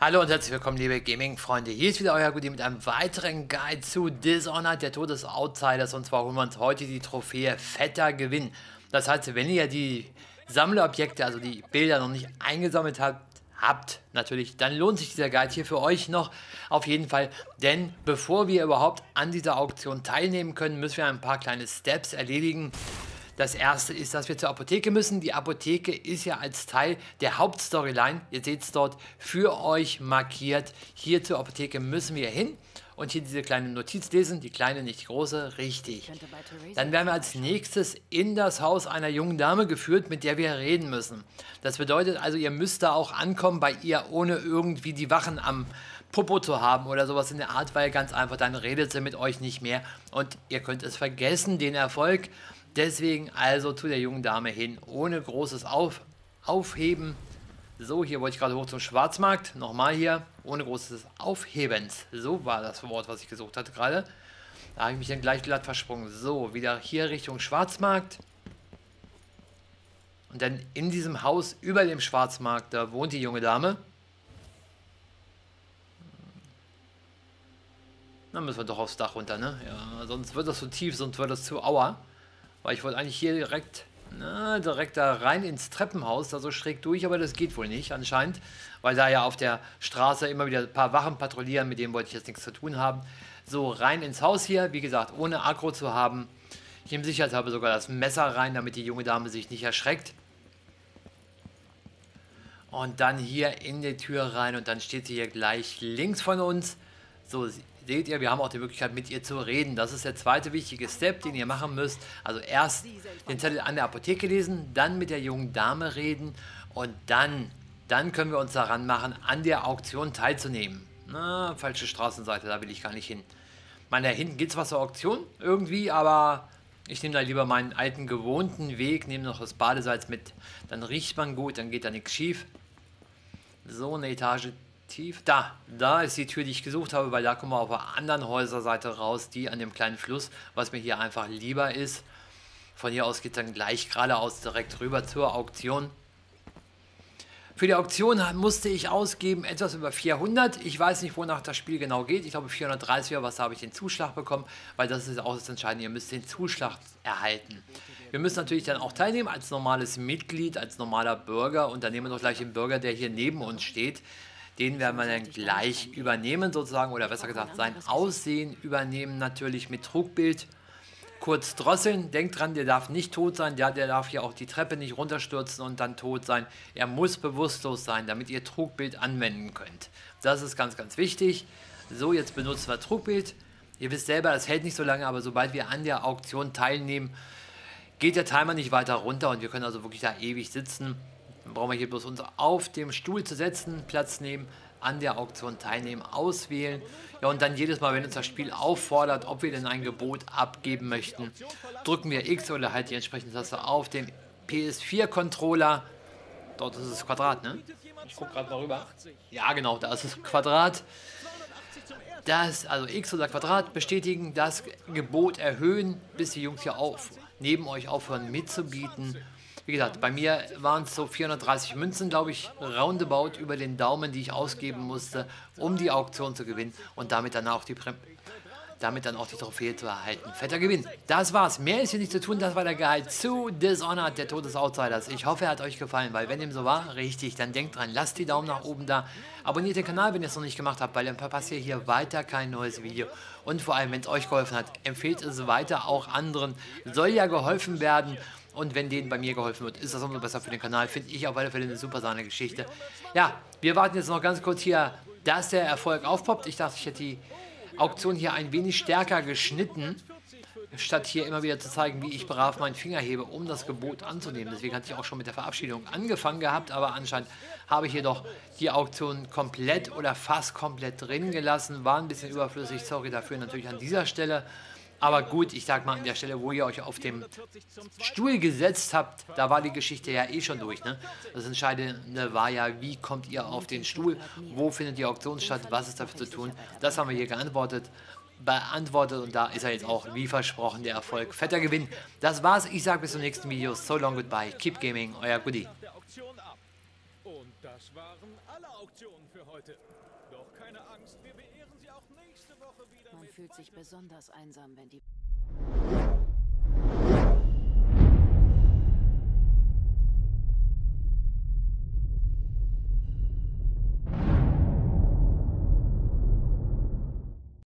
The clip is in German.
Hallo und herzlich willkommen, liebe Gaming-Freunde. Hier ist wieder euer Goodie mit einem weiteren Guide zu Dishonored, der Tod des Outsiders. Und zwar holen wir uns heute die Trophäe Fetter Gewinn. Das heißt, wenn ihr die Sammlerobjekte, also die Bilder noch nicht eingesammelt habt, habt natürlich, dann lohnt sich dieser Guide hier für euch noch auf jeden Fall. Denn bevor wir überhaupt an dieser Auktion teilnehmen können, müssen wir ein paar kleine Steps erledigen. Das erste ist, dass wir zur Apotheke müssen. Die Apotheke ist ja als Teil der Hauptstoryline, ihr seht es dort, für euch markiert. Hier zur Apotheke müssen wir hin und hier diese kleine Notiz lesen, die kleine, nicht die große, richtig. Dann werden wir als nächstes in das Haus einer jungen Dame geführt, mit der wir reden müssen. Das bedeutet also, ihr müsst da auch ankommen bei ihr, ohne irgendwie die Wachen am Popo zu haben oder sowas in der Art, weil ganz einfach, dann redet sie mit euch nicht mehr und ihr könnt es vergessen, den Erfolg. Deswegen also zu der jungen Dame hin, ohne großes Auf, Aufheben. So, hier wollte ich gerade hoch zum Schwarzmarkt. Nochmal hier, ohne großes Aufhebens. So war das Wort, was ich gesucht hatte gerade. Da habe ich mich dann gleich glatt versprungen. So, wieder hier Richtung Schwarzmarkt. Und dann in diesem Haus über dem Schwarzmarkt, da wohnt die junge Dame. Dann müssen wir doch aufs Dach runter, ne? Ja, sonst wird das zu tief, sonst wird das zu auer. Weil ich wollte eigentlich hier direkt, na, direkt da rein ins Treppenhaus, da so schräg durch, aber das geht wohl nicht anscheinend, weil da ja auf der Straße immer wieder ein paar Wachen patrouillieren, mit denen wollte ich jetzt nichts zu tun haben. So, rein ins Haus hier, wie gesagt, ohne Agro zu haben. Ich nehme sicherheitshalber sogar das Messer rein, damit die junge Dame sich nicht erschreckt. Und dann hier in die Tür rein und dann steht sie hier gleich links von uns. So, seht ihr, wir haben auch die Möglichkeit, mit ihr zu reden. Das ist der zweite wichtige Step, den ihr machen müsst. Also erst den Zettel an der Apotheke lesen, dann mit der jungen Dame reden und dann, dann können wir uns daran machen, an der Auktion teilzunehmen. Na, falsche Straßenseite, da will ich gar nicht hin. Ich meine, da hinten gibt es was zur Auktion irgendwie, aber ich nehme da lieber meinen alten gewohnten Weg, nehme noch das Badesalz mit. Dann riecht man gut, dann geht da nichts schief. So, eine Etage tief. Da, da ist die Tür, die ich gesucht habe, weil da kommen wir auf der anderen Häuserseite raus, die an dem kleinen Fluss, was mir hier einfach lieber ist. Von hier aus geht dann gleich geradeaus direkt rüber zur Auktion. Für die Auktion musste ich ausgeben etwas über 400. Ich weiß nicht, wonach das Spiel genau geht. Ich glaube 430 oder was habe ich den Zuschlag bekommen, weil das ist auch das Entscheidende. Ihr müsst den Zuschlag erhalten. Wir müssen natürlich dann auch teilnehmen als normales Mitglied, als normaler Bürger. Und dann nehmen wir noch gleich den Bürger, der hier neben uns steht. Den werden wir dann gleich übernehmen sozusagen oder besser gesagt sein Aussehen übernehmen natürlich mit Trugbild. Kurz drosseln, denkt dran, der darf nicht tot sein, der, der darf hier auch die Treppe nicht runterstürzen und dann tot sein. Er muss bewusstlos sein, damit ihr Trugbild anwenden könnt. Das ist ganz, ganz wichtig. So, jetzt benutzen wir Trugbild. Ihr wisst selber, das hält nicht so lange, aber sobald wir an der Auktion teilnehmen, geht der Timer nicht weiter runter und wir können also wirklich da ewig sitzen. Dann brauchen wir hier bloß uns auf dem Stuhl zu setzen, Platz nehmen, an der Auktion teilnehmen, auswählen. Ja, und dann jedes Mal, wenn uns das Spiel auffordert, ob wir denn ein Gebot abgeben möchten, drücken wir X oder halt die entsprechende Taste auf dem PS4-Controller. Dort ist es Quadrat, ne? Ich gucke gerade mal rüber. Ja, genau, da ist es Quadrat. Das, also X oder Quadrat bestätigen, das Gebot erhöhen, bis die Jungs hier auf, neben euch aufhören mitzubieten wie gesagt, bei mir waren es so 430 Münzen, glaube ich, roundabout über den Daumen, die ich ausgeben musste, um die Auktion zu gewinnen und damit dann auch die damit dann auch die Trophäe zu erhalten. Fetter Gewinn. Das war's. Mehr ist hier nicht zu tun. Das war der Guide zu Dishonored, der Tod des Outsiders. Ich hoffe, er hat euch gefallen, weil wenn dem so war, richtig, dann denkt dran, lasst die Daumen nach oben da. Abonniert den Kanal, wenn ihr es noch nicht gemacht habt, weil dann verpasst ihr hier weiter kein neues Video. Und vor allem, wenn es euch geholfen hat, empfehlt es weiter auch anderen. Soll ja geholfen werden. Und wenn denen bei mir geholfen wird, ist das umso besser für den Kanal. Finde ich auf alle Fälle eine super seine Geschichte. Ja, wir warten jetzt noch ganz kurz hier, dass der Erfolg aufpoppt. Ich dachte, ich hätte die Auktion hier ein wenig stärker geschnitten, statt hier immer wieder zu zeigen, wie ich brav meinen Finger hebe, um das Gebot anzunehmen. Deswegen hatte ich auch schon mit der Verabschiedung angefangen gehabt, aber anscheinend habe ich jedoch die Auktion komplett oder fast komplett drin gelassen. War ein bisschen überflüssig, sorry dafür natürlich an dieser Stelle. Aber gut, ich sag mal an der Stelle, wo ihr euch auf dem Stuhl gesetzt habt, da war die Geschichte ja eh schon durch. Ne? Das Entscheidende war ja, wie kommt ihr auf den Stuhl, wo findet die Auktion statt, was ist dafür zu tun. Das haben wir hier geantwortet, beantwortet und da ist er jetzt auch, wie versprochen, der Erfolg. Fetter Gewinn. Das war's. Ich sage bis zum nächsten Video. So long, goodbye. Keep Gaming, euer Goodie. Das waren alle Auktionen für heute. Doch keine Angst, wir beehren sie auch nächste Woche wieder Man fühlt sich besonders einsam, wenn die